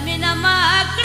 namina mag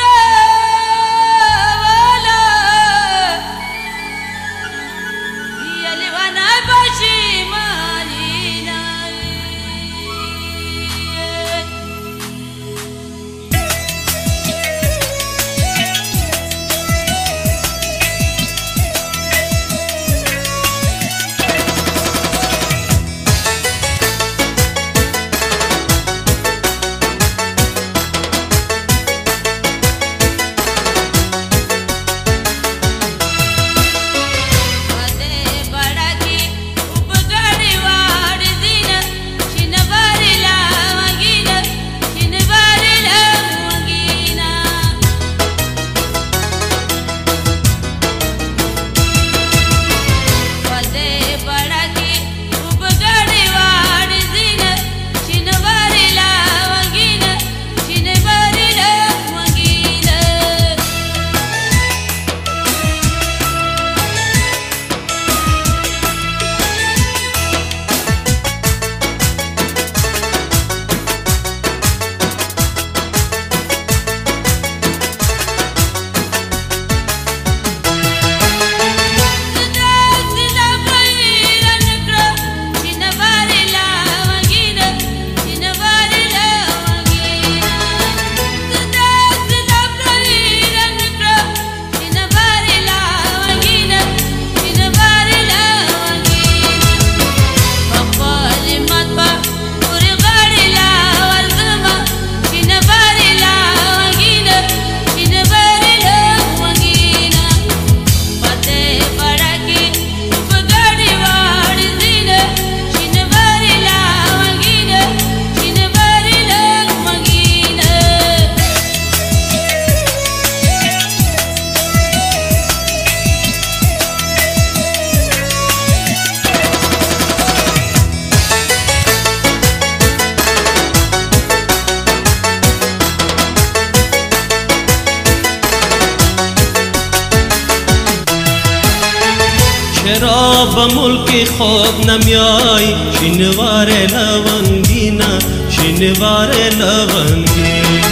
چرا به ملک خود نمیای شنوار لونگینا شنوار لونگینا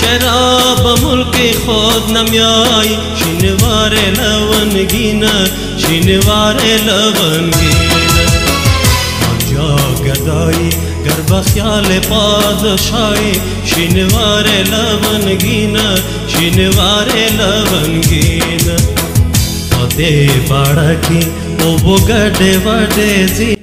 چرا به ملک خود نمیای شنوار لونگینا شنوار لونگینا آنجا گدایی گر بخیال پادشاهی شنوار لونگینا شنوار لونگینا गर्डे way